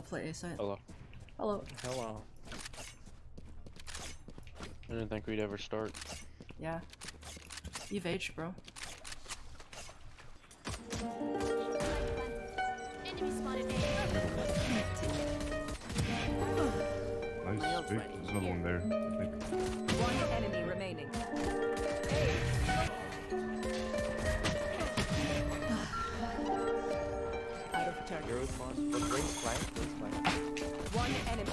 I'll play A side. Hello. Hello. Hello. I didn't think we'd ever start. Yeah. You've aged, bro. Enemy spotted A. Nice. There's another one there. Enemy.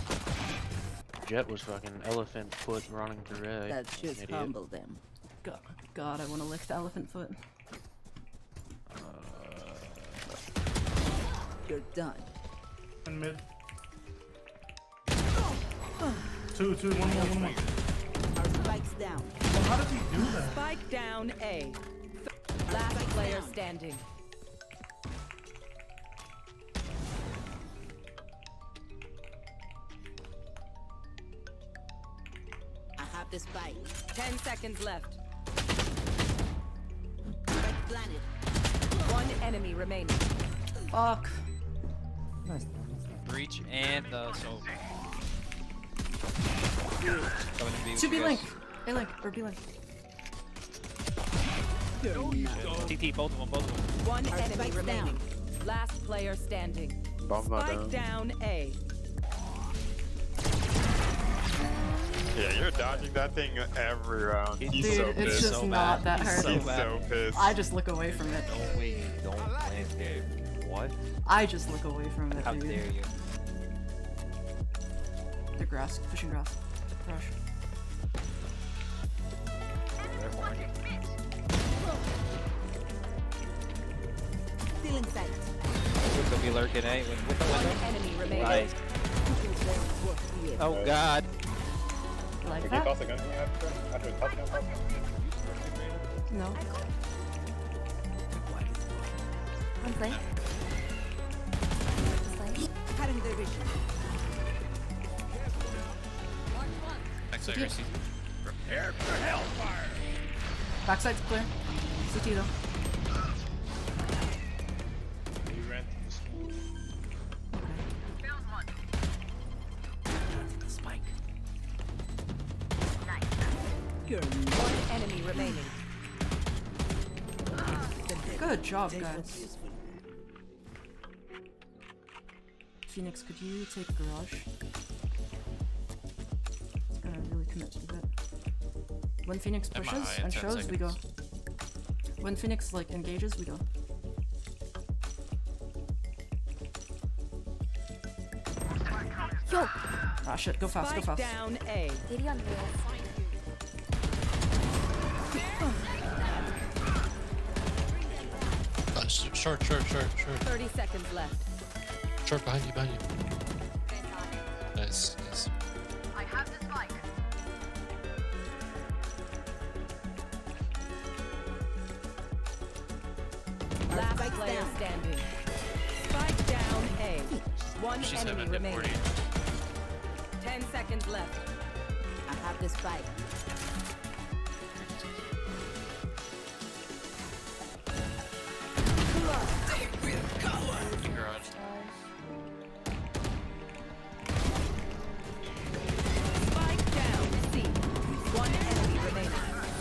Jett was fucking elephant foot running through A. That should Idiot. humble them. God, God I want to lick elephant foot. Uh, you're done. And mid. Two, two, one more, one more. Our spikes down. Well, how did he do that? Spike down A. Last player standing. I have the spike. Ten seconds left. Spike planted. One enemy remaining. Fuck. Breach and uh, so. Coming in To you B guys. link. A link or B link. TT, both of them, both of them. One Our enemy spike's remaining. Last player standing. Bomb's not Spike down. down A. Yeah, you're dodging that thing every round. He's Dude, so it's pissed. just so not bad. that He's hard. so He's bad. so pissed. I just look away from it. No way, don't landscape. What? I just look away from it, How dude. dare you? The grass, fishing grass. Rush. They're. Still in sight. They'll be lurking, eh? With, with the One window. enemy remaining. Right. Oh god. You like Can you that? toss a gun to me after? After toss gun, toss gun. No. One flank. Flank. Cutting their vision. CT. Backside's clear. CT though. One enemy remaining. Good job, guys. Phoenix, could you take garage? It's gonna really commit to the bit. When Phoenix pushes and 10 shows, we go. When Phoenix like engages, we go. Yo, Ah shit, go fast, go fast. down A. short, short, short, short, 30 seconds left. short behind you, behind you. Nice, nice. Last spike's player down. standing. Spike down A. One She's enemy remaining. 40. Ten seconds left. I have the spike.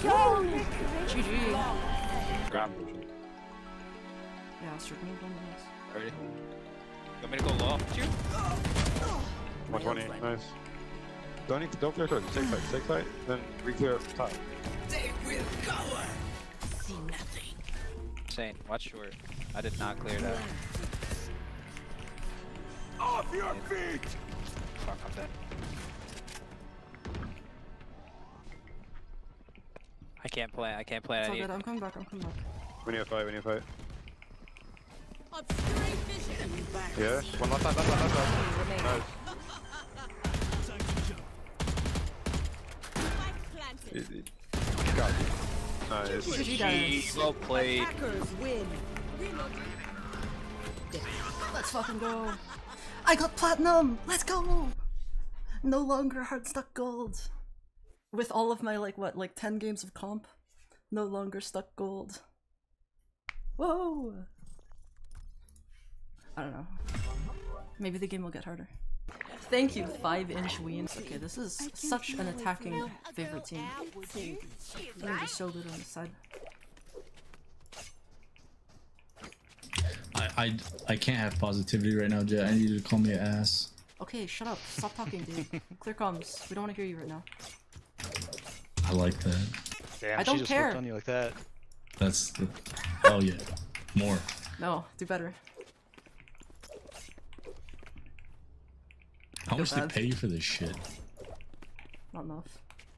GG. Grab. Yeah, move on the house. Ready? You want me to go low? Shoot. 120. Nice. Don't need to, don't clear towards. Take fight. Take fight. Then re-clear top. Insane. Watch short. I did not clear that. Off your feet! Fuck, I'm dead. I can't play. I can't play. It's I all need. good, I'm coming back, I'm coming back. We need a fight. We need a fight. Obscuring vision. Yeah. One last side. Last side. Last side. Remaining. Nice. Spike planted. Easy. Got you. Nice. GG. Well played. Hackers win. Let's fucking go. I got platinum! Let's go! No longer hard stuck gold. With all of my like what, like 10 games of comp? No longer stuck gold. Whoa! I don't know. Maybe the game will get harder. Thank you, five inch weens. Okay, this is such an attacking favorite team. They're just so good on the side. I, I I can't have positivity right now, Jett. I need you to call me an ass. Okay, shut up. Stop talking, dude. Clear comms. We don't want to hear you right now. I like that. Damn, I she don't just care. on you like that. That's the. Oh yeah, more. No, do better. How Feel much they pay you for this shit? Not enough.